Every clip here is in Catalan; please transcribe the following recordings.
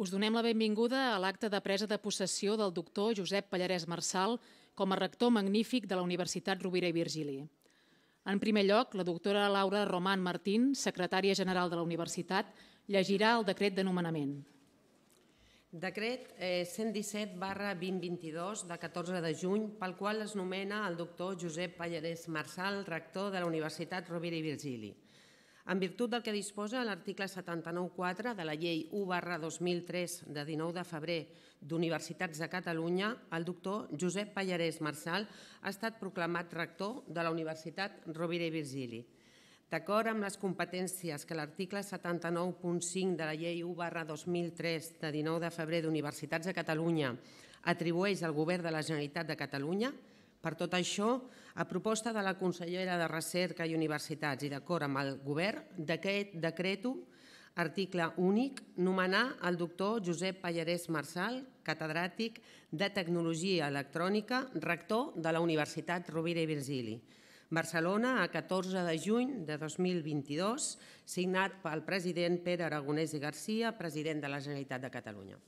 Us donem la benvinguda a l'acte de presa de possessió del doctor Josep Pallarès Marçal com a rector magnífic de la Universitat Rovira i Virgili. En primer lloc, la doctora Laura Román Martín, secretària general de la Universitat, llegirà el decret de nomenament. Decret eh, 117 barra 2022 de 14 de juny pel qual es nomena el doctor Josep Pallarès Marçal, rector de la Universitat Rovira i Virgili en virtut del que disposa l'article 79.4 de la Llei 1 barra 2003 de 19 de febrer d'Universitats de Catalunya, el doctor Josep Pallarès Marçal ha estat proclamat rector de la Universitat Rovira i Virgili. D'acord amb les competències que l'article 79.5 de la Llei 1 barra 2003 de 19 de febrer d'Universitats de Catalunya atribueix al Govern de la Generalitat de Catalunya, per tot això, a proposta de la consellera de Recerca i Universitats i d'acord amb el govern, d'aquest decreto, article únic, nomenar el doctor Josep Pallarès Marçal, catedràtic de Tecnologia Electrònica, rector de la Universitat Rovira i Virgili. Barcelona, a 14 de juny de 2022, signat pel president Pere Aragonès i Garcia, president de la Generalitat de Catalunya.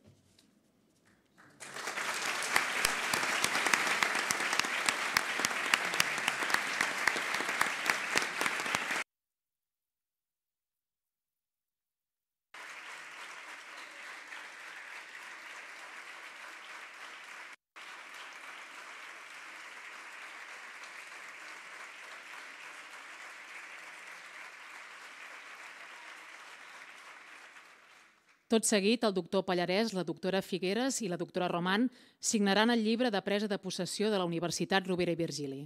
Tot seguit, el doctor Pallarès, la doctora Figueres i la doctora Roman signaran el llibre de presa de possessió de la Universitat Rovira i Virgili.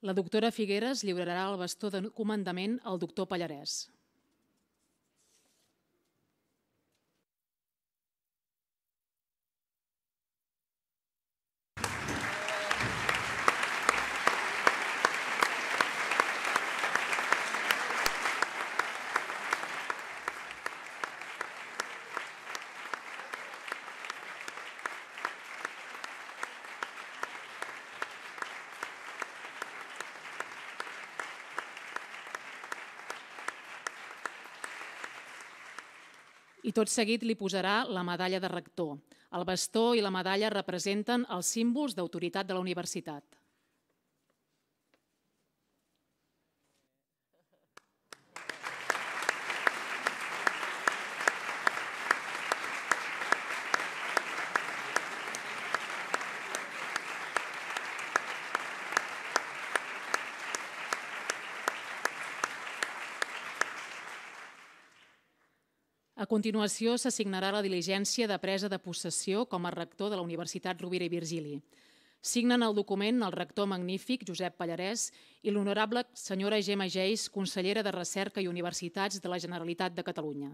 La doctora Figueres lliurarà el bastó de comandament al doctor Pallarès. I tot seguit li posarà la medalla de rector. El bastó i la medalla representen els símbols d'autoritat de la universitat. Continuació, s'assignarà la diligència de presa de possessió com a rector de la Universitat Rovira i Virgili. Signen el document el rector magnífic Josep Pallarès i l'honorable senyora Gemma Geis, consellera de Recerca i Universitats de la Generalitat de Catalunya.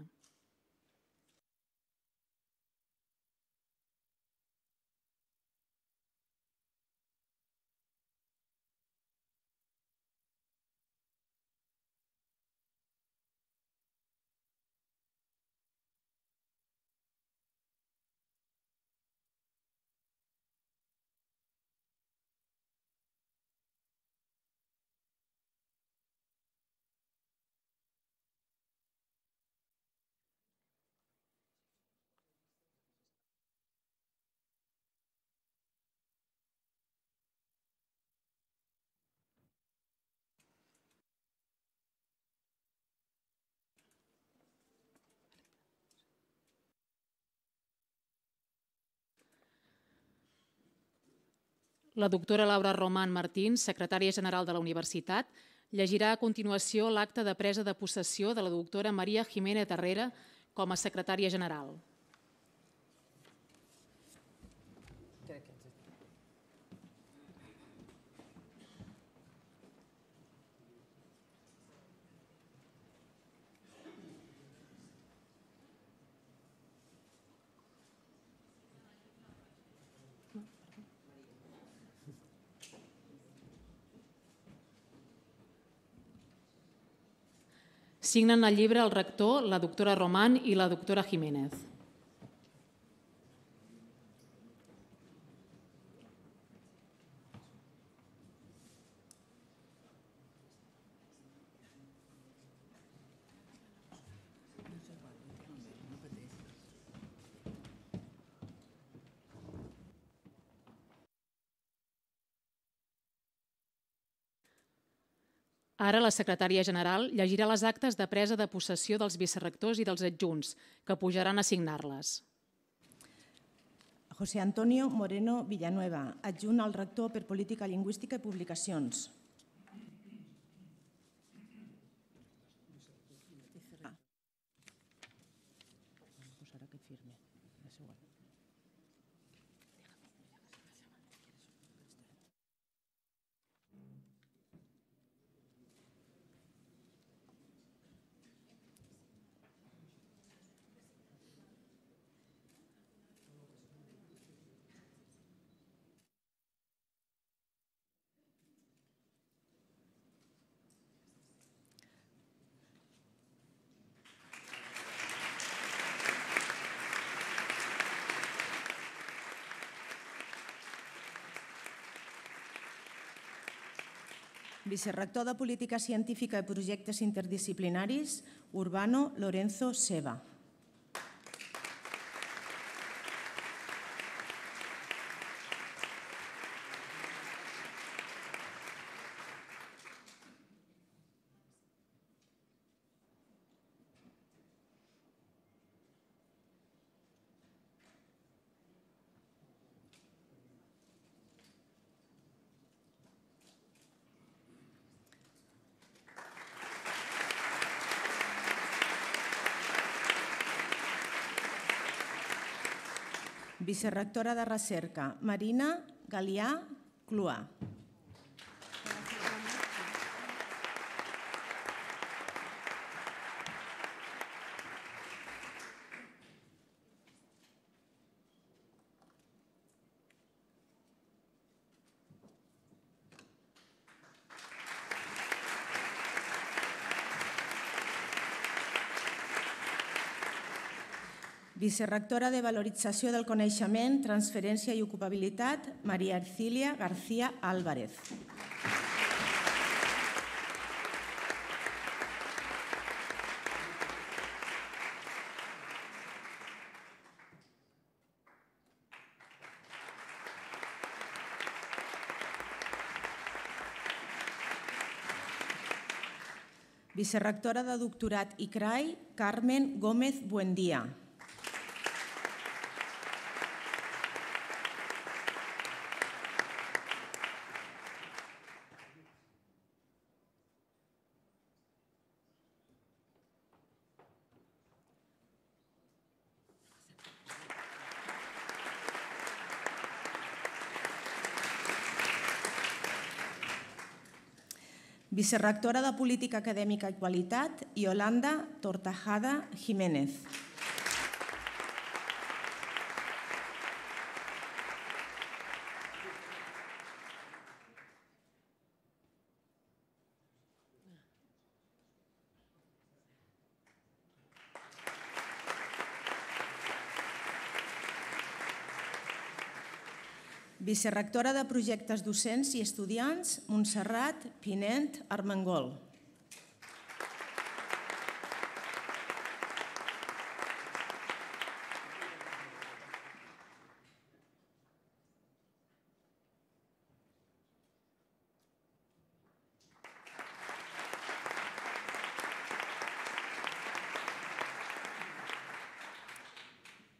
La doctora Laura Román Martín, secretària general de la Universitat, llegirà a continuació l'acte de presa de possessió de la doctora Maria Jiménez Herrera com a secretària general. Signen el llibre el rector, la doctora Román i la doctora Jiménez. Ara la secretària general llegirà les actes de presa de possessió dels vicerrectors i dels adjunts, que pujaran a signar-les. José Antonio Moreno Villanueva, adjunt al rector per Política Lingüística i Publicacions. Vicerrector de Política Científica i Projectes Interdisciplinaris, Urbano Lorenzo Seba. Vicerrectora de Recerca, Marina Galià Cluà. Vicerrectora de Valorització del Coneixement, Transferència i Ocupabilitat, Maria Ercília García Álvarez. Vicerrectora de Doctorat i CRAI, Carmen Gómez Buendía. Vicerrectora de Política Acadèmica i Qualitat, Yolanda Tortajada Jiménez. vicerrectora de projectes docents i estudiants, Montserrat Pinent Armengol.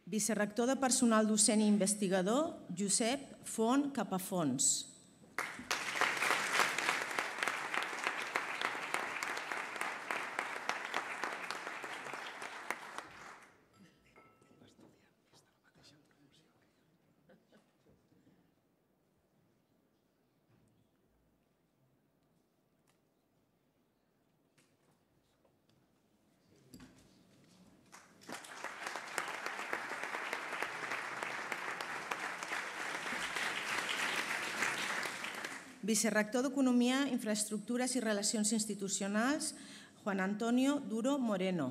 vicerrector de personal docent i investigador, Josep Font Capafons. Vicerrector d'Economia, Infraestructures i Relacions Institucionals, Juan Antonio Duro Moreno.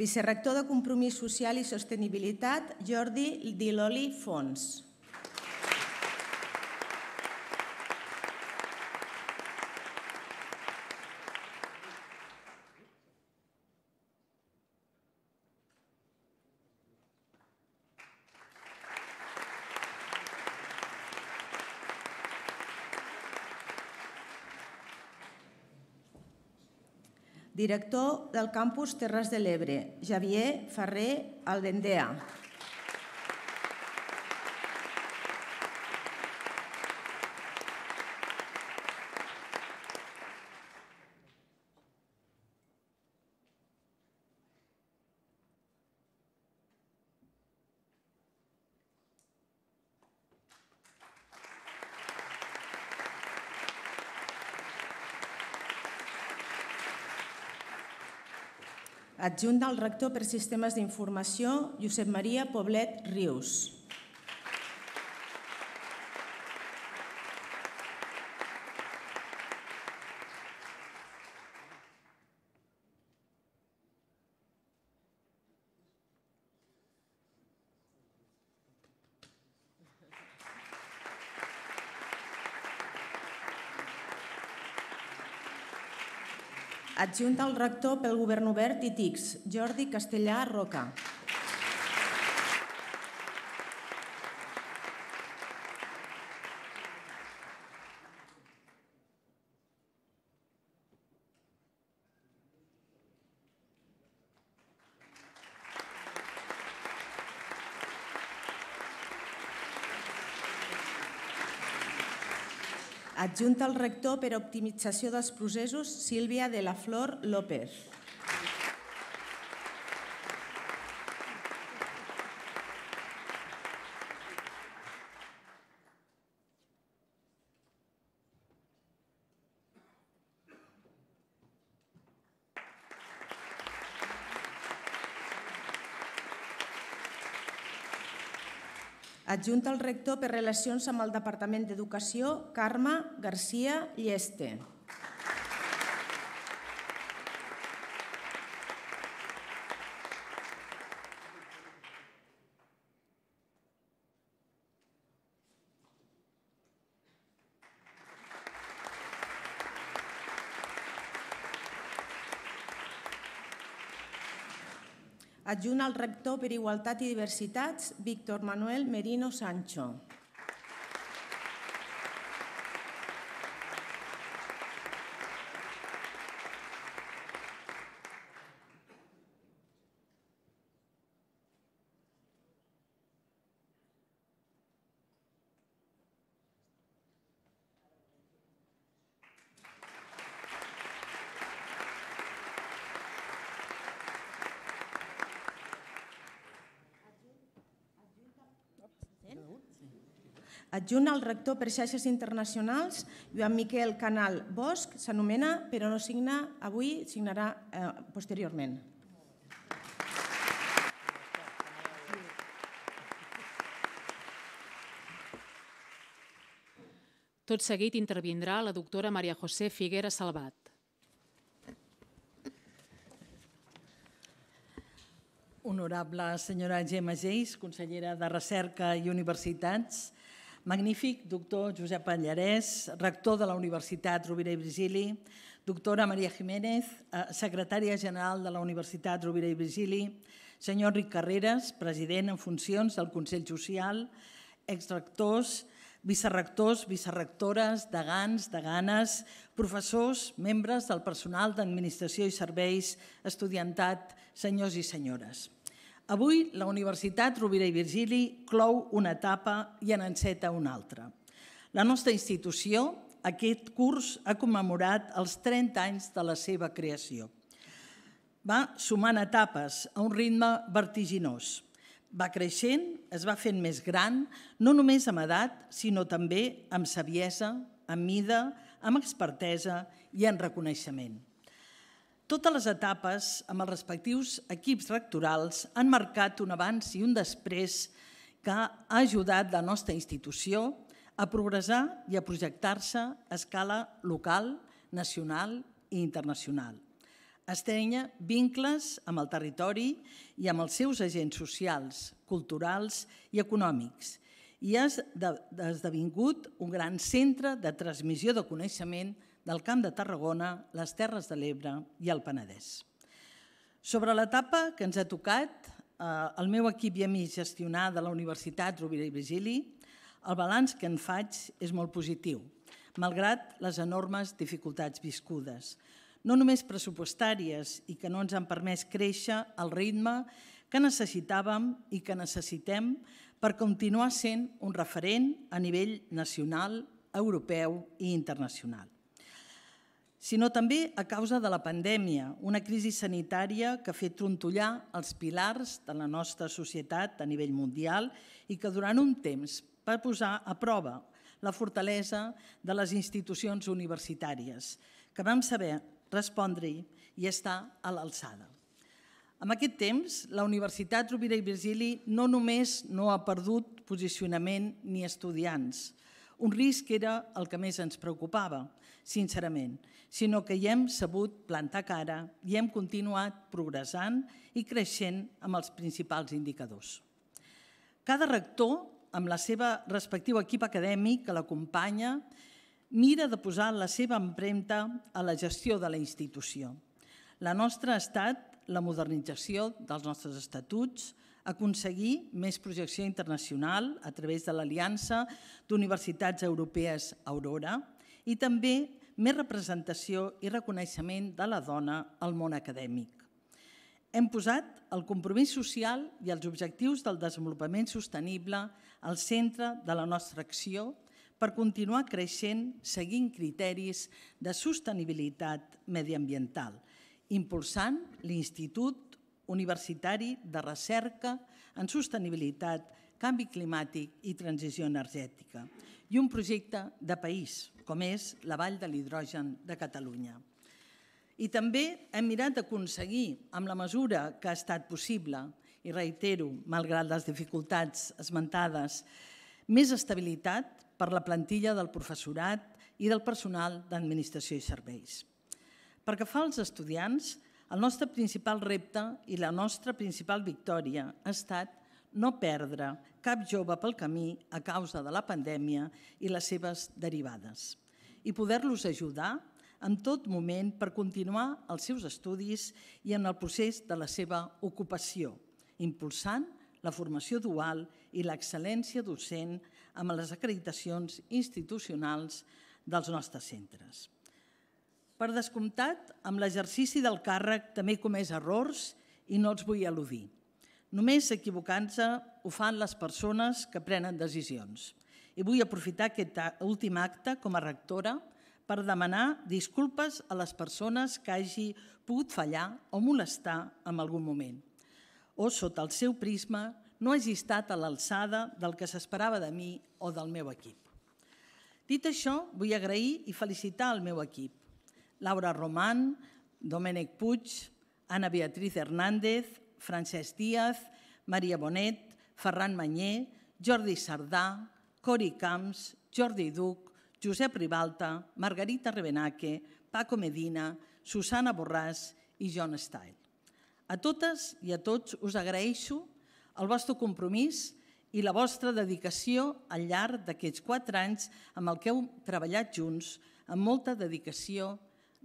Vicerrector de Compromís Social i Sostenibilitat, Jordi Diloli Fons. Director del campus Terres de l'Ebre, Javier Ferrer Albendea. Adjunt del rector per Sistemes d'Informació, Josep Maria Poblet Rius. Adjunt al rector pel Govern Obert i TICS, Jordi Castellà Roca. Adjunta al rector per optimització dels processos, Sílvia de la Flor López. Adjunta al rector per relacions amb el Departament d'Educació, Carme Garcia Lleste. Adjunt al rector per Igualtat i Diversitats, Víctor Manuel Merino Sancho. Adjunt al rector per xarxes internacionals, Joan Miquel Canal Bosch, s'anomena però no signa avui, signarà eh, posteriorment. Tot seguit intervindrà la doctora Maria José Figuera Salvat. Honorable senyora Gemma Geis, consellera de Recerca i Universitats, Magnífic doctor Josep Pallarès, rector de la Universitat Rovira i Virgili, doctora Maria Jiménez, eh, secretària general de la Universitat Rovira i Virgili, senyor Enric Carreras, president en funcions del Consell Social, exrectors, vicerrectors, vicerrectores, degans, deganes, professors, membres del personal d'administració i serveis, estudiantat, senyors i senyores. Avui la Universitat Rovira i Virgili clou una etapa i en enceta una altra. La nostra institució aquest curs ha commemorat els 30 anys de la seva creació. Va sumant etapes a un ritme vertiginós. Va creixent, es va fent més gran, no només amb edat, sinó també amb saviesa, amb mida, amb expertesa i en reconeixement. Totes les etapes amb els respectius equips rectorals han marcat un abans i un després que ha ajudat la nostra institució a progressar i a projectar-se a escala local, nacional i internacional. Estrenya vincles amb el territori i amb els seus agents socials, culturals i econòmics i ha esdevingut un gran centre de transmissió de coneixement del Camp de Tarragona, les Terres de l'Ebre i el Penedès. Sobre l'etapa que ens ha tocat, eh, el meu equip i a mi gestionar de la Universitat Rovira i Virgili, el balanç que en faig és molt positiu, malgrat les enormes dificultats viscudes, no només pressupostàries i que no ens han permès créixer al ritme que necessitàvem i que necessitem per continuar sent un referent a nivell nacional, europeu i internacional sinó també a causa de la pandèmia, una crisi sanitària que ha fet trontollar els pilars de la nostra societat a nivell mundial i que durant un temps va posar a prova la fortalesa de les institucions universitàries, que vam saber respondre-hi i estar a l'alçada. En aquest temps, la Universitat Rovira i Virgili no només no ha perdut posicionament ni estudiants, un risc era el que més ens preocupava, sincerament, sinó que hi hem sabut plantar cara i hem continuat progressant i creixent amb els principals indicadors. Cada rector, amb la seva respectiu equip acadèmic que l'acompanya, mira de posar la seva empremta a la gestió de la institució. La nostra ha estat la modernització dels nostres estatuts, aconseguir més projecció internacional a través de l'Aliança d'Universitats Europees Aurora i també més representació i reconeixement de la dona al món acadèmic. Hem posat el compromís social i els objectius del desenvolupament sostenible al centre de la nostra acció per continuar creixent seguint criteris de sostenibilitat mediambiental, impulsant l'Institut Universitari de Recerca en Sostenibilitat, Canvi Climàtic i Transició Energètica i un projecte de país, com és la Vall de l'Hidrogen de Catalunya. I també hem mirat d'aconseguir, amb la mesura que ha estat possible, i reitero, malgrat les dificultats esmentades, més estabilitat per la plantilla del professorat i del personal d'administració i serveis. Perquè fa als estudiants, el nostre principal repte i la nostra principal victòria ha estat no perdre cap jove pel camí a causa de la pandèmia i les seves derivades i poder-los ajudar en tot moment per continuar els seus estudis i en el procés de la seva ocupació, impulsant la formació dual i l'excel·lència docent amb les acreditacions institucionals dels nostres centres. Per descomptat, amb l'exercici del càrrec també he comès errors i no els vull al·ludir. Només equivocant-se ho fan les persones que prenen decisions. I vull aprofitar aquest últim acte com a rectora per demanar disculpes a les persones que hagi pogut fallar o molestar en algun moment o sota el seu prisma no hagi estat a l'alçada del que s'esperava de mi o del meu equip. Dit això, vull agrair i felicitar el meu equip. Laura Roman, Domènec Puig, Ana Beatriz Hernández, Francesc Díaz, Maria Bonet, Ferran Manyer, Jordi Sardà, Cori Camps, Jordi Duc, Josep Ribalta, Margarita Rebenaque, Paco Medina, Susana Borràs i John Style. A totes i a tots us agraeixo el vostre compromís i la vostra dedicació al llarg d'aquests quatre anys amb el que heu treballat junts amb molta dedicació,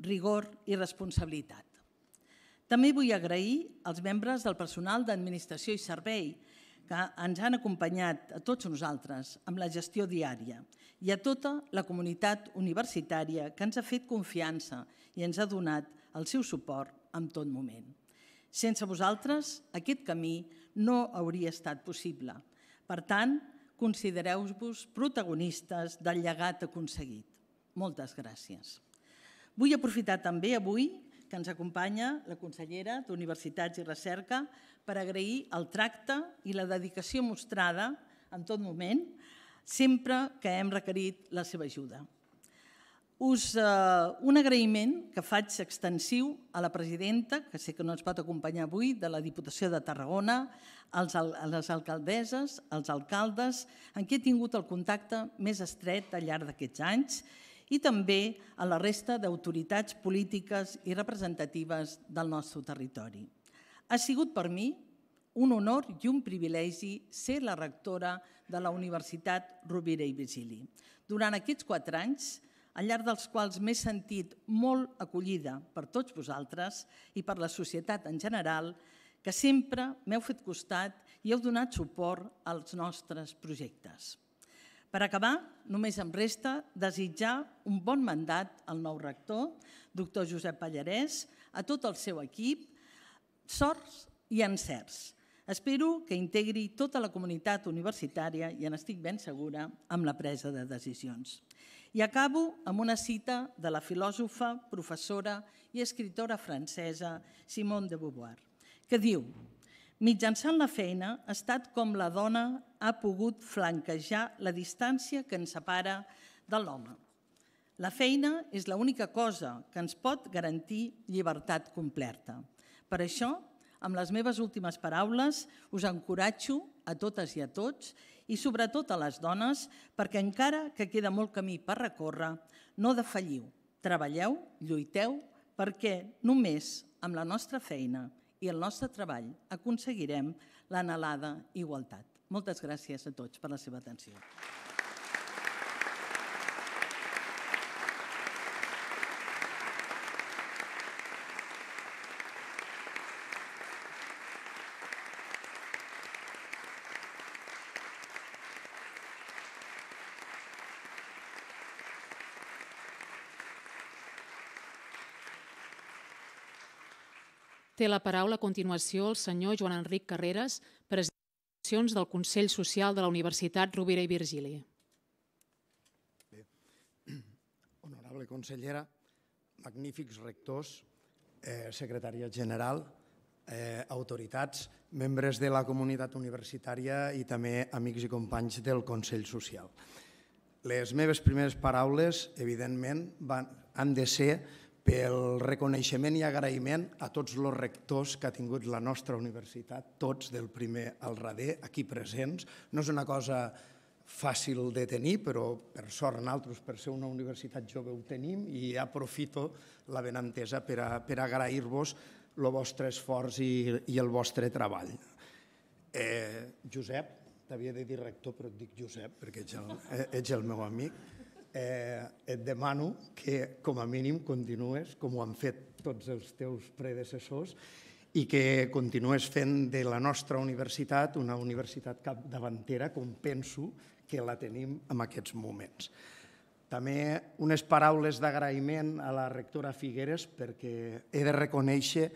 rigor i responsabilitat. També vull agrair als membres del personal d'Administració i Servei que ens han acompanyat a tots nosaltres amb la gestió diària i a tota la comunitat universitària que ens ha fet confiança i ens ha donat el seu suport en tot moment. Sense vosaltres, aquest camí no hauria estat possible. Per tant, considereu-vos protagonistes del llegat aconseguit. Moltes gràcies. Vull aprofitar també avui que ens acompanya la consellera d'Universitats i Recerca per agrair el tracte i la dedicació mostrada en tot moment, sempre que hem requerit la seva ajuda. Us, eh, un agraïment que faig extensiu a la presidenta, que sé que no ens pot acompanyar avui, de la Diputació de Tarragona, als, a les alcaldesses, als alcaldes, en què he tingut el contacte més estret al llarg d'aquests anys, i també a la resta d'autoritats polítiques i representatives del nostre territori. Ha sigut per mi un honor i un privilegi ser la rectora de la Universitat Rovira i Virgili. Durant aquests quatre anys, al llarg dels quals m'he sentit molt acollida per tots vosaltres i per la societat en general, que sempre m'heu fet costat i heu donat suport als nostres projectes. Per acabar, només em resta desitjar un bon mandat al nou rector, doctor Josep Pallarès, a tot el seu equip, sorts i encerts. Espero que integri tota la comunitat universitària i en estic ben segura amb la presa de decisions. I acabo amb una cita de la filòsofa, professora i escritora francesa Simone de Beauvoir, que diu Mitjançant la feina ha estat com la dona ha pogut flanquejar la distància que ens separa de l'home. La feina és l'única cosa que ens pot garantir llibertat completa. Per això, amb les meves últimes paraules, us encoratjo a totes i a tots i sobretot a les dones perquè encara que queda molt camí per recórrer, no defalliu, treballeu, lluiteu, perquè només amb la nostra feina i el nostre treball aconseguirem l'anhelada igualtat. Moltes gràcies a tots per la seva atenció. Té la paraula a continuació el senyor Joan Enric Carreras, president del Consell Social de la Universitat Rovira i Virgili. Bé. Honorable consellera, magnífics rectors, eh, secretària general, eh, autoritats, membres de la comunitat universitària i també amics i companys del Consell Social. Les meves primeres paraules, evidentment, van, han de ser pel reconeixement i agraïment a tots els rectors que ha tingut la nostra universitat, tots del primer al darrer, aquí presents. No és una cosa fàcil de tenir, però per sort nosaltres, per ser una universitat jove, ho tenim i aprofito la benentesa per, a, per agrair-vos el vostre esforç i, i el vostre treball. Eh, Josep, t'havia de dir rector, però et dic Josep, perquè ets el, eh, ets el meu amic eh, et demano que com a mínim continues, com ho han fet tots els teus predecessors, i que continues fent de la nostra universitat una universitat capdavantera, com penso que la tenim en aquests moments. També unes paraules d'agraïment a la rectora Figueres perquè he de reconèixer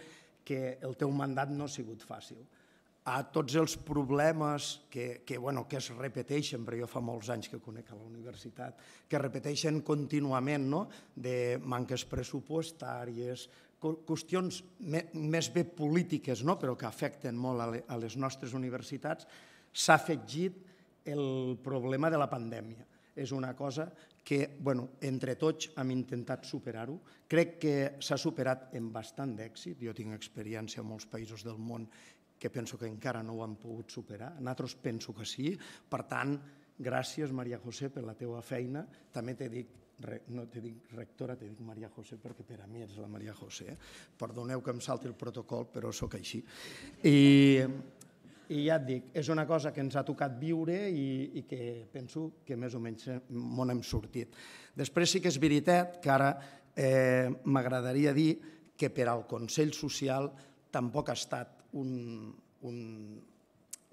que el teu mandat no ha sigut fàcil a tots els problemes que, que, bueno, que es repeteixen, però jo fa molts anys que conec a la universitat, que repeteixen contínuament, no? de manques pressupostàries, qüestions més bé polítiques, no? però que afecten molt a les nostres universitats, s'ha afegit el problema de la pandèmia. És una cosa que, bueno, entre tots hem intentat superar-ho. Crec que s'ha superat amb bastant d'èxit. Jo tinc experiència en molts països del món que penso que encara no ho han pogut superar. Nosaltres penso que sí. Per tant, gràcies, Maria José, per la teva feina. També te dic no te dic rectora, te dic Maria José perquè per a mi ets la Maria José. Perdoneu que em salti el protocol, però sóc així. I i ja et dic, és una cosa que ens ha tocat viure i, i que penso que més o menys m'ho hem sortit. Després sí que és veritat que ara eh, m'agradaria dir que per al Consell Social tampoc ha estat un, un,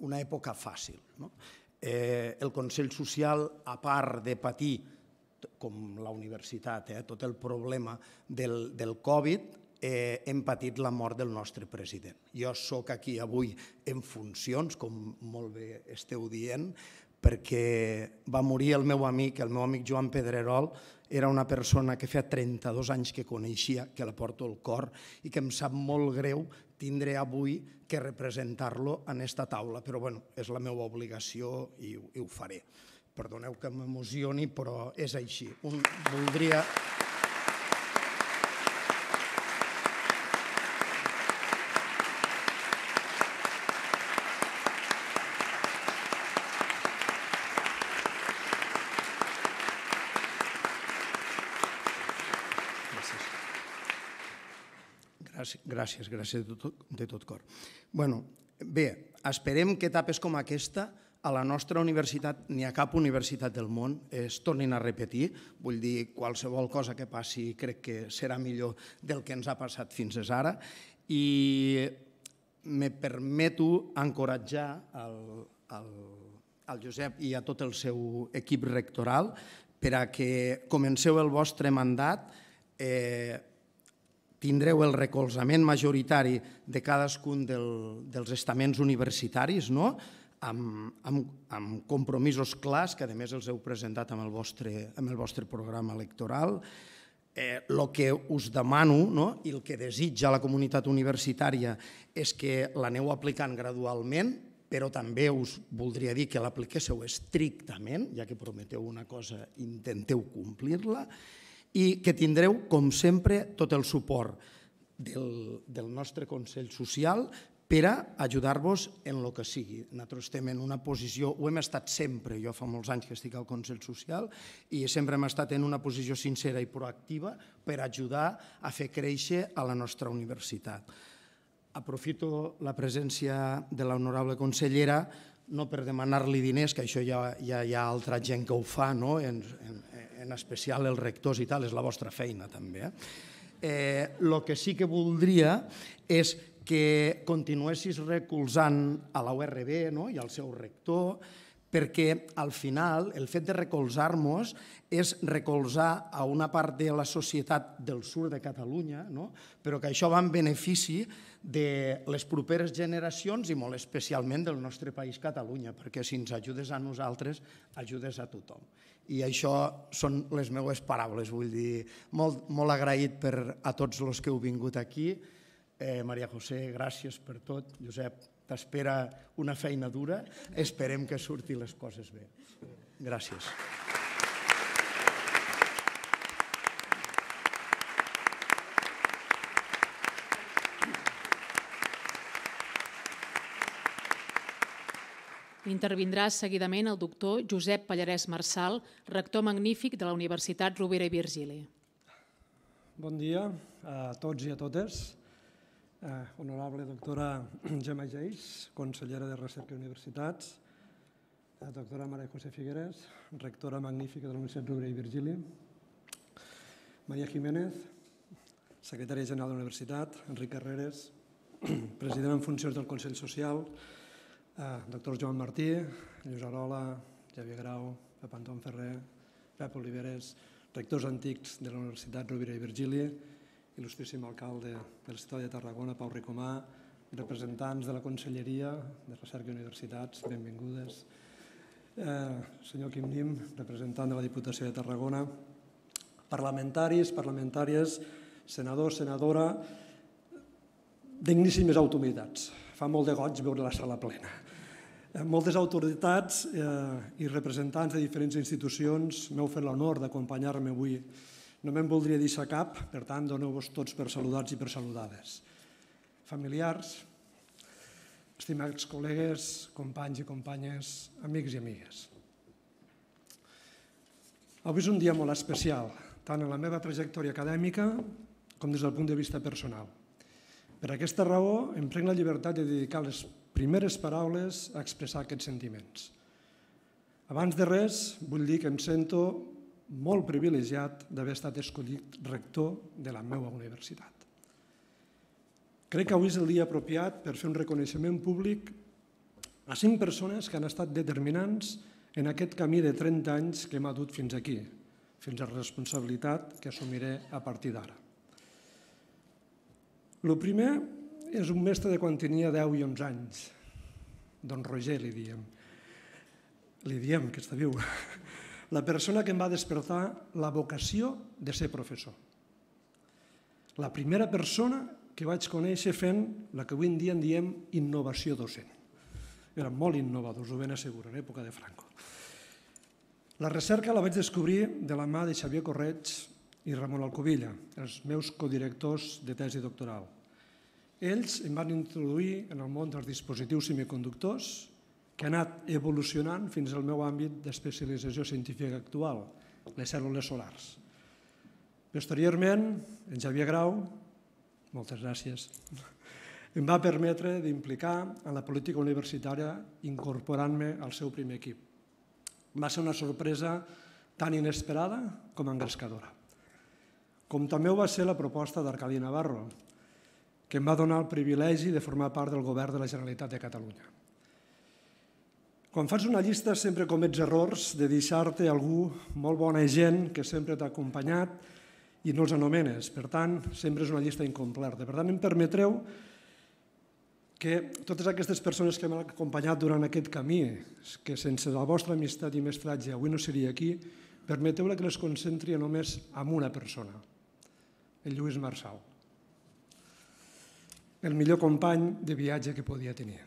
una època fàcil. No? Eh, el Consell Social, a part de patir, com la universitat, eh, tot el problema del, del Covid, eh, hem patit la mort del nostre president. Jo sóc aquí avui en funcions, com molt bé esteu dient, perquè va morir el meu amic, el meu amic Joan Pedrerol, era una persona que feia 32 anys que coneixia, que la porto al cor i que em sap molt greu tindre avui que representar-lo en esta taula, però bueno, és la meva obligació i, i ho faré. Perdoneu que m'emocioni, però és així. Un, voldria... Gràcies, gràcies, de tot, de tot cor. Bueno, bé, esperem que etapes com aquesta a la nostra universitat, ni a cap universitat del món, es tornin a repetir. Vull dir, qualsevol cosa que passi crec que serà millor del que ens ha passat fins ara. I me permeto encoratjar el Josep i a tot el seu equip rectoral per a que comenceu el vostre mandat eh, tindreu el recolzament majoritari de cadascun del, dels estaments universitaris, no? amb, amb, amb compromisos clars, que a més els heu presentat amb el vostre, amb el vostre programa electoral. Eh, el que us demano no? i el que desitja la comunitat universitària és que l'aneu aplicant gradualment, però també us voldria dir que l'apliquéssiu estrictament, ja que prometeu una cosa, intenteu complir-la, que tindreu, com sempre, tot el suport del, del nostre Consell Social per a ajudar-vos en el que sigui. Nosaltres estem en una posició, ho hem estat sempre, jo fa molts anys que estic al Consell Social, i sempre hem estat en una posició sincera i proactiva per ajudar a fer créixer a la nostra universitat. Aprofito la presència de l'honorable consellera no per demanar-li diners, que això ja, ja hi ha altra gent que ho fa, no? en, en, en especial els rectors i tal, és la vostra feina també. Eh? Eh, el que sí que voldria és que continuessis recolzant a la URB no? i al seu rector, perquè al final el fet de recolzar-nos és recolzar a una part de la societat del sud de Catalunya, no? però que això va en benefici de les properes generacions i molt especialment del nostre país Catalunya, perquè si ens ajudes a nosaltres, ajudes a tothom. I això són les meues paraules, vull dir, molt, molt agraït per a tots els que heu vingut aquí. Eh, Maria José, gràcies per tot. Josep, t'espera una feina dura. Esperem que surti les coses bé. Gràcies. Intervindrà seguidament el doctor Josep Pallarès Marçal, rector magnífic de la Universitat Rovira i Virgili. Bon dia a tots i a totes. Eh, honorable doctora Gemma Geix, consellera de Recerca i Universitats, la doctora Maria José Figueres, rectora magnífica de la Universitat Rovira i Virgili, Maria Jiménez, secretària general de la Universitat, Enric Carreres, president en funcions del Consell Social, eh, doctor Joan Martí, Lluís Arola, Javier Grau, Pep Anton Ferrer, Pep Oliveres, rectors antics de la Universitat Rovira i Virgili, il·lustríssim alcalde de la ciutat de Tarragona, Pau Ricomà, representants de la Conselleria de Recerca i Universitats, benvingudes, eh, senyor Quim Nim, representant de la Diputació de Tarragona, parlamentaris, parlamentàries, senadors, senadora, digníssimes autoritats. Fa molt de goig veure la sala plena. Eh, moltes autoritats eh, i representants de diferents institucions m'heu fet l'honor d'acompanyar-me avui. No me'n voldria deixar cap, per tant, doneu-vos tots per saludats i per saludades. Familiars, estimats col·legues, companys i companyes, amics i amigues. Avui és un dia molt especial, tant en la meva trajectòria acadèmica com des del punt de vista personal. Per aquesta raó, em prenc la llibertat de dedicar les primeres paraules a expressar aquests sentiments. Abans de res, vull dir que em sento molt privilegiat d'haver estat escollit rector de la meva universitat. Crec que avui és el dia apropiat per fer un reconeixement públic a cinc persones que han estat determinants en aquest camí de 30 anys que m'ha dut fins aquí, fins a la responsabilitat que assumiré a partir d'ara. El primer és un mestre de quan tenia 10 i 11 anys. Don Roger, li diem. Li diem, que està viu. La persona que em va despertar la vocació de ser professor. La primera persona que vaig conèixer fent la que avui en dia en diem innovació docent. Eren molt innovadors, ho ben asseguro, en època de Franco. La recerca la vaig descobrir de la mà de Xavier Correig i Ramon Alcovilla, els meus codirectors de tesi doctoral. Ells em van introduir en el món dels dispositius semiconductors, que ha anat evolucionant fins al meu àmbit d'especialització científica actual, les cèl·lules solars. Posteriorment, en Xavier Grau, moltes gràcies, em va permetre d'implicar en la política universitària incorporant-me al seu primer equip. Va ser una sorpresa tan inesperada com engrescadora. Com també ho va ser la proposta d'Arcadi Navarro, que em va donar el privilegi de formar part del govern de la Generalitat de Catalunya. Quan fas una llista sempre comets errors de deixar-te algú molt bona gent que sempre t'ha acompanyat i no els anomenes. Per tant, sempre és una llista incompleta. Per tant, em permetreu que totes aquestes persones que m'han acompanyat durant aquest camí, que sense la vostra amistat i mestratge avui no seria aquí, permeteu que les concentri només en una persona, el Lluís Marçal el millor company de viatge que podia tenir.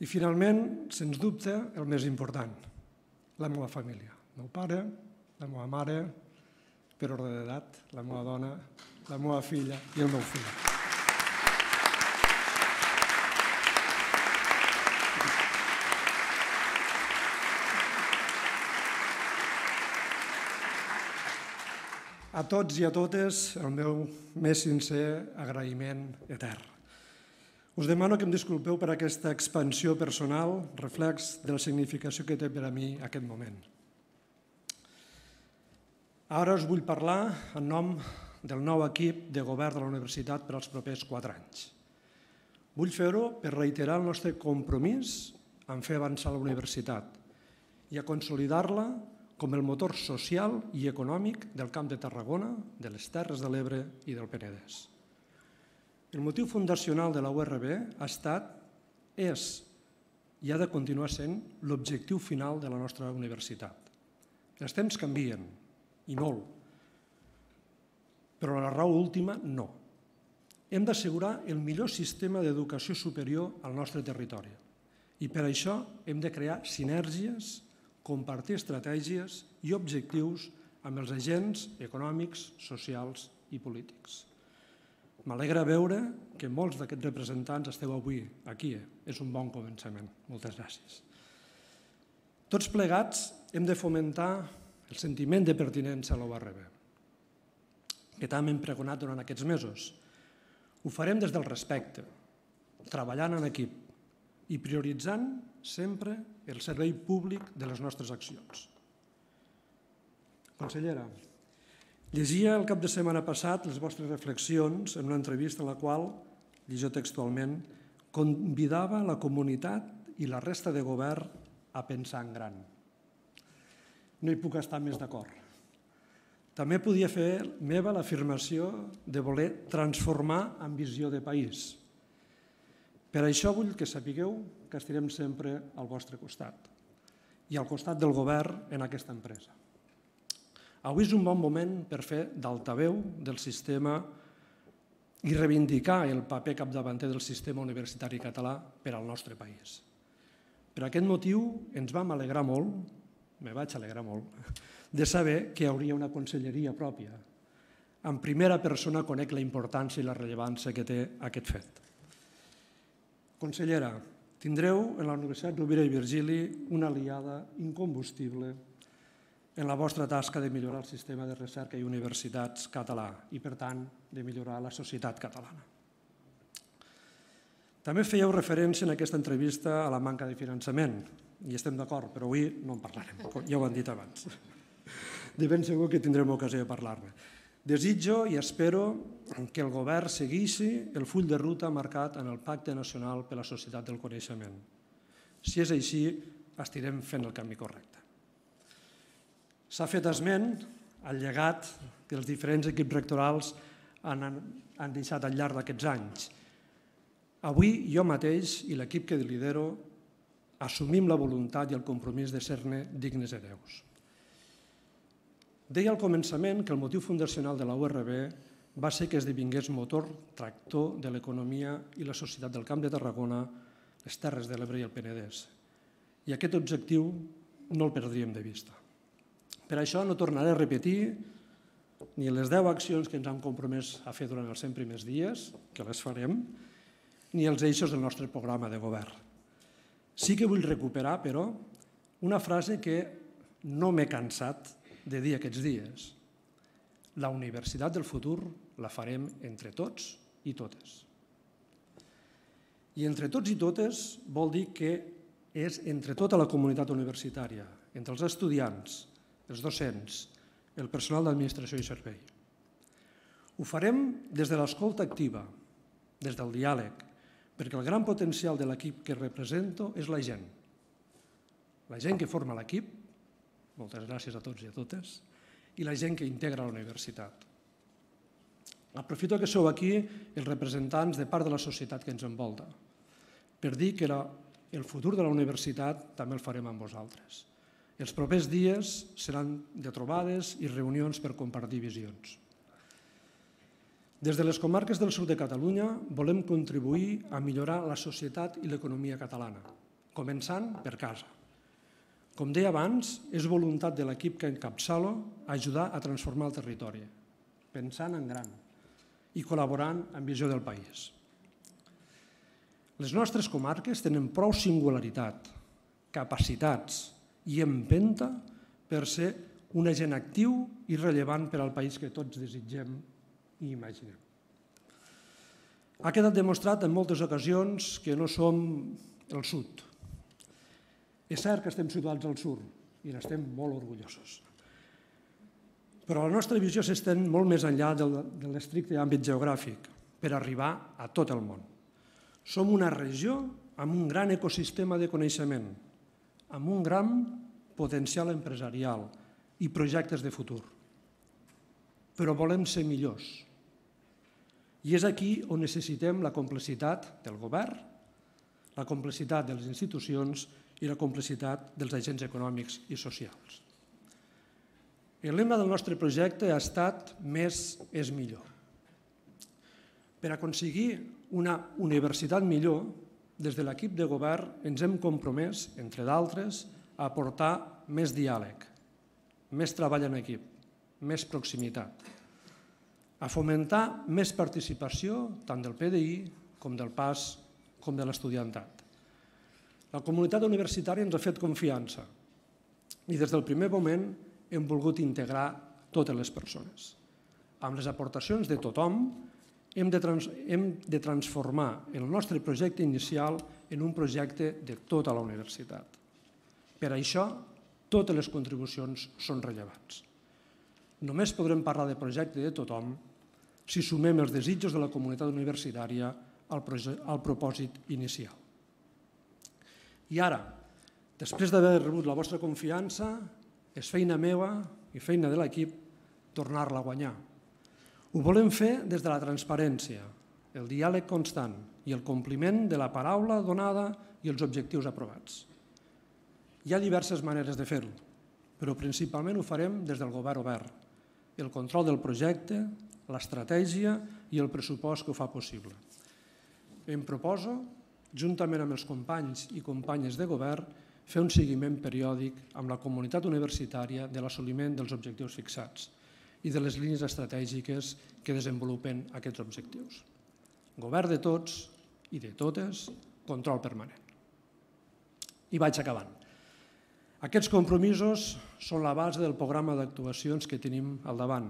I finalment, sens dubte, el més important, la meva família. El meu pare, la meva mare, per ordre d'edat, la meva dona, la meva filla i el meu fill. A tots i a totes el meu més sincer agraïment etern. Us demano que em disculpeu per aquesta expansió personal, reflex de la significació que té per a mi aquest moment. Ara us vull parlar en nom del nou equip de govern de la universitat per als propers quatre anys. Vull fer-ho per reiterar el nostre compromís en fer avançar la universitat i a consolidar-la com el motor social i econòmic del Camp de Tarragona, de les Terres de l'Ebre i del Penedès. El motiu fundacional de la URB ha estat, és i ha de continuar sent l'objectiu final de la nostra universitat. Els temps canvien, i molt, però la raó última no. Hem d'assegurar el millor sistema d'educació superior al nostre territori i per això hem de crear sinergies compartir estratègies i objectius amb els agents econòmics, socials i polítics. M'alegra veure que molts d'aquests representants esteu avui aquí. És un bon començament. Moltes gràcies. Tots plegats hem de fomentar el sentiment de pertinença a l'ORB, que també hem pregonat durant aquests mesos. Ho farem des del respecte, treballant en equip i prioritzant sempre el servei públic de les nostres accions. Consellera, llegia el cap de setmana passat les vostres reflexions en una entrevista en la qual, llegió textualment, convidava la comunitat i la resta de govern a pensar en gran. No hi puc estar més d'acord. També podia fer meva l'afirmació de voler transformar en visió de país. Per això vull que sapigueu que estirem sempre al vostre costat i al costat del govern en aquesta empresa. Avui és un bon moment per fer d'altaveu del sistema i reivindicar el paper capdavanter del sistema universitari català per al nostre país. Per aquest motiu ens vam alegrar molt, me vaig alegrar molt, de saber que hi hauria una conselleria pròpia. En primera persona conec la importància i la rellevància que té aquest fet. Consellera, Tindreu en la Universitat Rovira i Virgili una aliada incombustible en la vostra tasca de millorar el sistema de recerca i universitats català i, per tant, de millorar la societat catalana. També fèieu referència en aquesta entrevista a la manca de finançament, i estem d'acord, però avui no en parlarem, ja ho han dit abans. De ben segur que tindrem ocasió de parlar-ne. Desitjo i espero que el govern segueixi el full de ruta marcat en el Pacte Nacional per la Societat del Coneixement. Si és així, estirem fent el canvi correcte. S'ha fet esment al llegat que els diferents equips rectorals han, han deixat al llarg d'aquests anys. Avui jo mateix i l'equip que lidero assumim la voluntat i el compromís de ser-ne dignes hereus. Deia al començament que el motiu fundacional de la URB va ser que esdevingués motor tractor de l'economia i la societat del Camp de Tarragona, les Terres de l'Ebre i el Penedès. I aquest objectiu no el perdríem de vista. Per això no tornaré a repetir ni les 10 accions que ens han compromès a fer durant els 100 primers dies, que les farem, ni els eixos del nostre programa de govern. Sí que vull recuperar, però, una frase que no m'he cansat de dir aquests dies. La universitat del futur la farem entre tots i totes. I entre tots i totes vol dir que és entre tota la comunitat universitària, entre els estudiants, els docents, el personal d'administració i servei. Ho farem des de l'escolta activa, des del diàleg, perquè el gran potencial de l'equip que represento és la gent. La gent que forma l'equip, moltes gràcies a tots i a totes, i la gent que integra la universitat. Aprofito que sou aquí els representants de part de la societat que ens envolta, per dir que el futur de la universitat també el farem amb vosaltres. Els propers dies seran de trobades i reunions per compartir visions. Des de les comarques del sud de Catalunya volem contribuir a millorar la societat i l'economia catalana, començant per casa. Com deia abans, és voluntat de l'equip que encapçalo ajudar a transformar el territori, pensant en gran i col·laborant amb visió del país. Les nostres comarques tenen prou singularitat, capacitats i empenta per ser un agent actiu i rellevant per al país que tots desitgem i imaginem. Ha quedat demostrat en moltes ocasions que no som el sud. És cert que estem situats al sud i n'estem molt orgullosos. Però la nostra visió s'estén molt més enllà de l'estricte àmbit geogràfic per arribar a tot el món. Som una regió amb un gran ecosistema de coneixement, amb un gran potencial empresarial i projectes de futur. Però volem ser millors, i és aquí on necessitem la complicitat del govern, la complicitat de les institucions i la complicitat dels agents econòmics i socials. El lema del nostre projecte ha estat Més és millor. Per aconseguir una universitat millor, des de l'equip de govern ens hem compromès, entre d'altres, a aportar més diàleg, més treball en equip, més proximitat a fomentar més participació tant del PDI com del PAS com de l'estudiantat. La comunitat universitària ens ha fet confiança i des del primer moment hem volgut integrar totes les persones. Amb les aportacions de tothom hem de, trans hem de transformar el nostre projecte inicial en un projecte de tota la universitat. Per això, totes les contribucions són rellevants. Només podrem parlar de projecte de tothom si sumem els desitjos de la comunitat universitària al, al propòsit inicial. I ara, després d'haver rebut la vostra confiança, és feina meva i feina de l'equip tornar-la a guanyar. Ho volem fer des de la transparència, el diàleg constant i el compliment de la paraula donada i els objectius aprovats. Hi ha diverses maneres de fer-ho, però principalment ho farem des del govern obert, el control del projecte, l'estratègia i el pressupost que ho fa possible. Em proposo, juntament amb els companys i companyes de govern, fer un seguiment periòdic amb la comunitat universitària de l'assoliment dels objectius fixats i de les línies estratègiques que desenvolupen aquests objectius. Govern de tots i de totes, control permanent. I vaig acabant. Aquests compromisos són la base del programa d'actuacions que tenim al davant,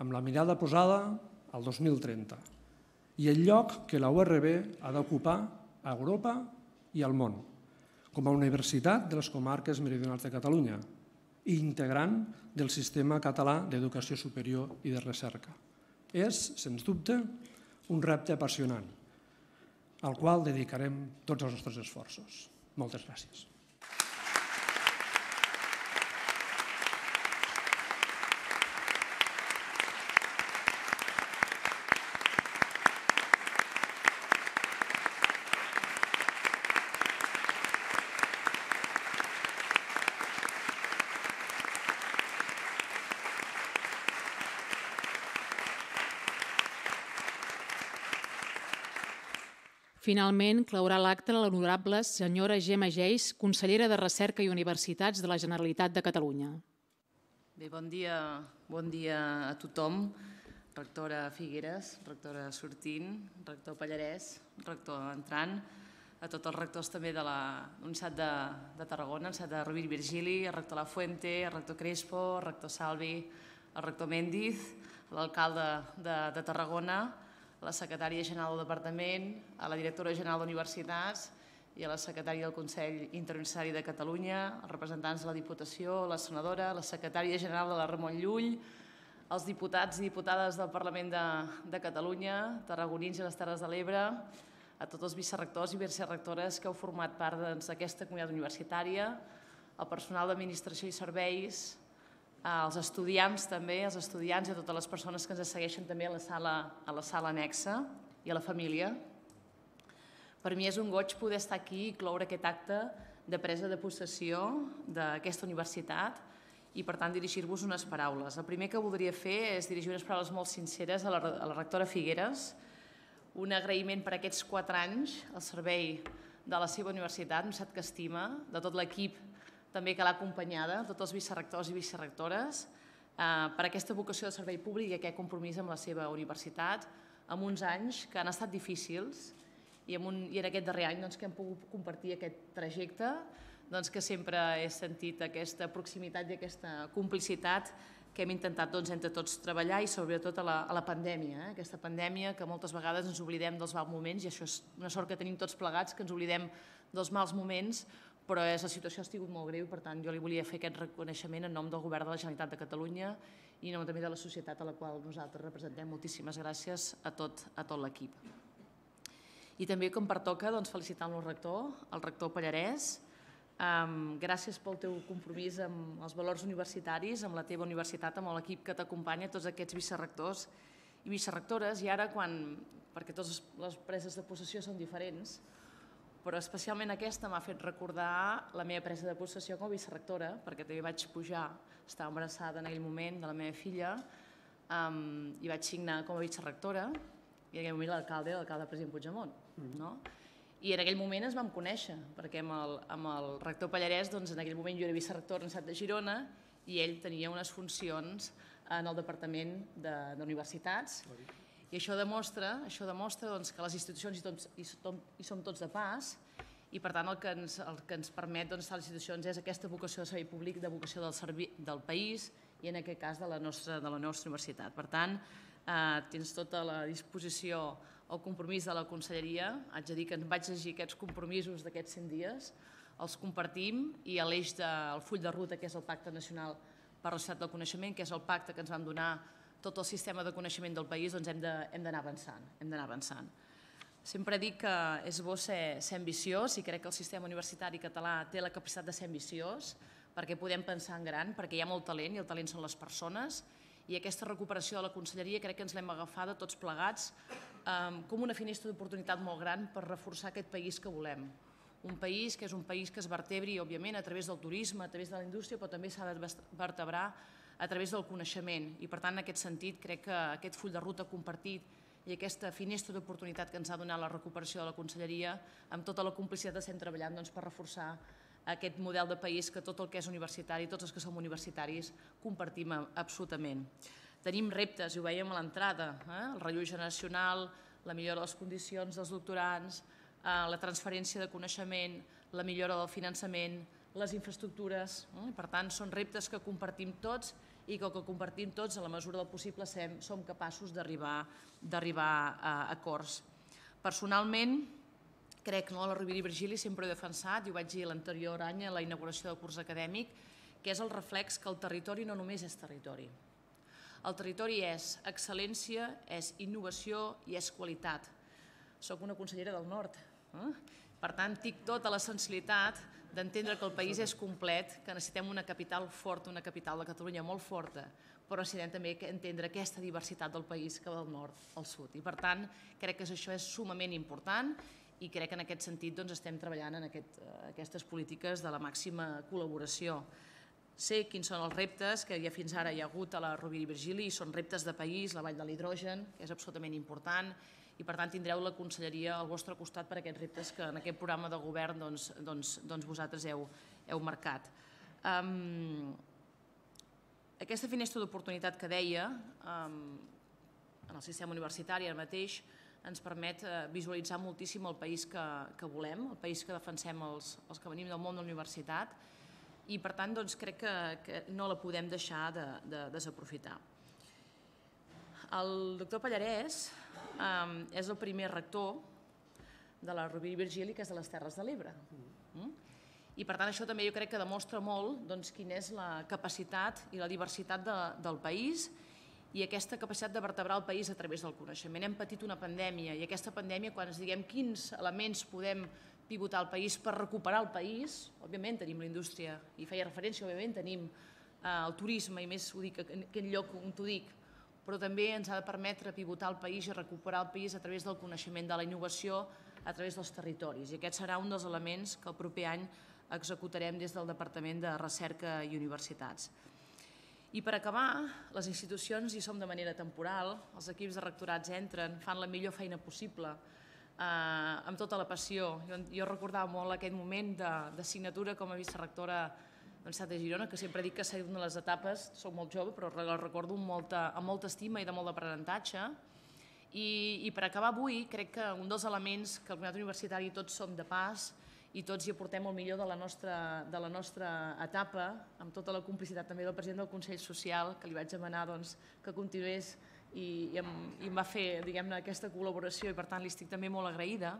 amb la mirada posada al 2030 i el lloc que la URB ha d'ocupar a Europa i al món, com a universitat de les comarques meridionals de Catalunya i integrant del sistema català d'educació superior i de recerca. És, sens dubte, un repte apassionant, al qual dedicarem tots els nostres esforços. Moltes gràcies. Finalment, claurà l'acte l'honorable senyora Gemma Geis, consellera de Recerca i Universitats de la Generalitat de Catalunya. Bé, bon dia, bon dia a tothom. Rectora Figueres, rectora Sortint, rector Pallarès, rector entrant, a tots els rectors també de la Universitat de, de Tarragona, Universitat de i Virgili, el rector La Fuente, el rector Crespo, el rector Salvi, el rector Méndiz, l'alcalde de, de Tarragona, la secretària general del Departament, a la directora general d'Universitats i a la secretària del Consell Interuniversitari de Catalunya, els representants de la Diputació, la senadora, la secretària general de la Ramon Llull, els diputats i diputades del Parlament de, de Catalunya, tarragonins i les Terres de l'Ebre, a tots els vicerrectors i vicerrectores que heu format part doncs, d'aquesta comunitat universitària, el personal d'administració i serveis, als estudiants també, als estudiants i a totes les persones que ens segueixen també a la sala, a la sala anexa i a la família. Per mi és un goig poder estar aquí i cloure aquest acte de presa de possessió d'aquesta universitat i, per tant, dirigir-vos unes paraules. El primer que voldria fer és dirigir unes paraules molt sinceres a la, a la rectora Figueres, un agraïment per aquests quatre anys al servei de la seva universitat, un set que estima, de tot l'equip també que l'ha acompanyada, tots els vicerrectors i vicerrectores, eh, per aquesta vocació de servei públic i aquest compromís amb la seva universitat, amb uns anys que han estat difícils i, en, un, i en aquest darrer any doncs, que hem pogut compartir aquest trajecte, doncs, que sempre he sentit aquesta proximitat i aquesta complicitat que hem intentat doncs, entre tots treballar i sobretot a la, a la pandèmia, eh? aquesta pandèmia que moltes vegades ens oblidem dels mals moments i això és una sort que tenim tots plegats, que ens oblidem dels mals moments, però la situació ha estat molt greu, per tant jo li volia fer aquest reconeixement en nom del Govern de la Generalitat de Catalunya i en nom també de la societat a la qual nosaltres representem. Moltíssimes gràcies a tot, a tot l'equip. I també, com pertoca, doncs, felicitar el rector, el rector Pallarès. Um, gràcies pel teu compromís amb els valors universitaris, amb la teva universitat, amb l'equip que t'acompanya, tots aquests vicerrectors i vicerrectores, i ara quan, perquè totes les preses de possessió són diferents, però especialment aquesta m'ha fet recordar la meva presa de possessió com a vicerrectora, perquè també vaig pujar, estava embarassada en aquell moment de la meva filla, um, i vaig signar com a vicerrectora, i en aquell moment l'alcalde, l'alcalde president Puigdemont. Mm. No? I en aquell moment ens vam conèixer, perquè amb el, amb el rector Pallarès, doncs, en aquell moment jo era vicerrector en Sat de Girona, i ell tenia unes funcions en el Departament d'Universitats, de, i això demostra, això demostra doncs, que les institucions hi, tots, hi, som, hi som tots de pas i per tant el que ens, el que ens permet doncs, estar a les institucions és aquesta vocació de servei públic, de vocació del, servi, del país i en aquest cas de la nostra, de la nostra universitat. Per tant, eh, tens tota la disposició el compromís de la conselleria, haig de dir que em vaig llegir aquests compromisos d'aquests 100 dies, els compartim i l'eix del full de ruta, que és el Pacte Nacional per la Societat del Coneixement, que és el pacte que ens van donar tot el sistema de coneixement del país, doncs hem d'anar avançant, hem d'anar avançant. Sempre dic que és bo ser, ser ambiciós i crec que el sistema universitari català té la capacitat de ser ambiciós perquè podem pensar en gran, perquè hi ha molt talent i el talent són les persones i aquesta recuperació de la conselleria crec que ens l'hem agafada tots plegats um, com una finestra d'oportunitat molt gran per reforçar aquest país que volem. Un país que és un país que es vertebri, òbviament, a través del turisme, a través de la indústria, però també s'ha de vertebrar a través del coneixement i per tant en aquest sentit crec que aquest full de ruta compartit i aquesta finestra d'oportunitat que ens ha donat la recuperació de la conselleria amb tota la complicitat estem treballant doncs, per reforçar aquest model de país que tot el que és universitari, tots els que som universitaris, compartim absolutament. Tenim reptes, i ho veiem a l'entrada, eh? el relleu generacional, la millora de les condicions dels doctorants, eh, la transferència de coneixement, la millora del finançament, les infraestructures. Per tant, són reptes que compartim tots i que el que compartim tots, a la mesura del possible, sem, som capaços d'arribar a acords. Personalment, crec no, la Rovira i Virgili sempre he defensat, i ho vaig dir l'anterior any a la inauguració del curs acadèmic, que és el reflex que el territori no només és territori. El territori és excel·lència, és innovació i és qualitat. Soc una consellera del Nord. Eh? Per tant, tinc tota la sensibilitat d'entendre que el país és complet, que necessitem una capital forta, una capital de Catalunya molt forta, però necessitem també entendre aquesta diversitat del país que va del nord al sud. I per tant, crec que això és sumament important i crec que en aquest sentit doncs, estem treballant en aquest, eh, aquestes polítiques de la màxima col·laboració. Sé quins són els reptes que ja fins ara hi ha hagut a la Rovira i Virgili, són reptes de país, la vall de l'hidrogen, que és absolutament important, i per tant tindreu la conselleria al vostre costat per aquests reptes que en aquest programa de govern doncs, doncs, doncs vosaltres heu, heu marcat. Um, aquesta finestra d'oportunitat que deia um, en el sistema universitari ara mateix ens permet uh, visualitzar moltíssim el país que, que volem, el país que defensem els, els que venim del món de la universitat i per tant doncs, crec que, que no la podem deixar de, de desaprofitar. El doctor Pallarès um, és el primer rector de la Rovira i Virgili, que és de les Terres de l'Ebre. Mm? I per tant això també jo crec que demostra molt doncs, quina és la capacitat i la diversitat de, del país i aquesta capacitat de vertebrar el país a través del coneixement. Hem patit una pandèmia i aquesta pandèmia, quan ens diguem quins elements podem pivotar el país per recuperar el país, òbviament tenim la indústria, i feia referència, òbviament tenim eh, el turisme, i més ho dic en aquest lloc on t'ho dic, però també ens ha de permetre pivotar el país i recuperar el país a través del coneixement de la innovació a través dels territoris. I aquest serà un dels elements que el proper any executarem des del Departament de Recerca i Universitats. I per acabar, les institucions hi som de manera temporal, els equips de rectorats entren, fan la millor feina possible, eh, amb tota la passió. Jo, jo recordava molt aquest moment de, de signatura com a vicerectora l'Universitat de Girona, que sempre dic que ha una de les etapes, soc molt jove, però la recordo amb molta, amb molta estima i de molt d'aprenentatge. I, I per acabar avui, crec que un dels elements que el comunitat universitari tots som de pas i tots hi aportem el millor de la nostra, de la nostra etapa, amb tota la complicitat també del president del Consell Social, que li vaig demanar doncs, que continués i, i, em, i em va fer diguem aquesta col·laboració i per tant li estic també molt agraïda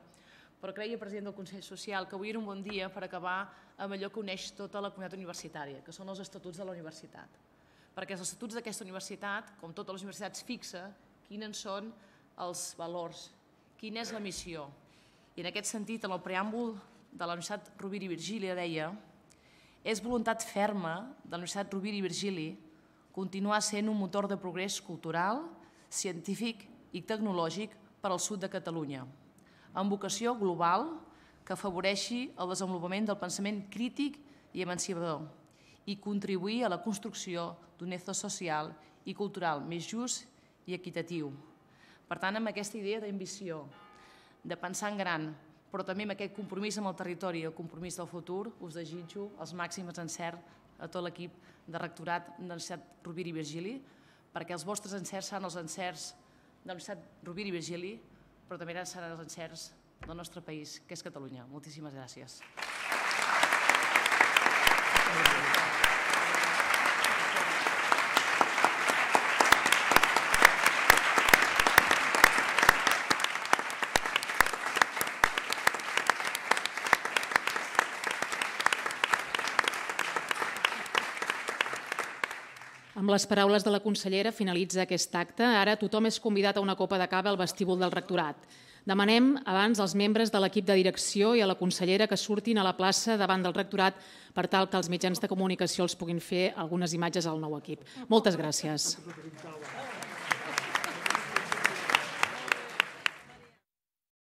però creia, president del Consell Social, que avui era un bon dia per acabar amb allò que uneix tota la comunitat universitària, que són els estatuts de la universitat. Perquè els estatuts d'aquesta universitat, com totes les universitats, fixa quins són els valors, quina és la missió. I en aquest sentit, en el preàmbul de la Universitat Rovira i Virgili deia és voluntat ferma de la Universitat Rovira i Virgili continuar sent un motor de progrés cultural, científic i tecnològic per al sud de Catalunya amb vocació global que afavoreixi el desenvolupament del pensament crític i emancipador i contribuir a la construcció d'un ethos social i cultural més just i equitatiu. Per tant, amb aquesta idea d'ambició, de pensar en gran, però també amb aquest compromís amb el territori i el compromís del futur, us desitjo els màxims encerts a tot l'equip de rectorat de l'Universitat Rovira i Virgili, perquè els vostres encerts seran els encerts de l'Universitat Rovira i Virgili, però també seran els encerts del nostre país, que és Catalunya. Moltíssimes gràcies. Amb les paraules de la consellera finalitza aquest acte. Ara tothom és convidat a una copa de cava al vestíbul del rectorat. Demanem abans als membres de l'equip de direcció i a la consellera que surtin a la plaça davant del rectorat per tal que els mitjans de comunicació els puguin fer algunes imatges al nou equip. Moltes gràcies.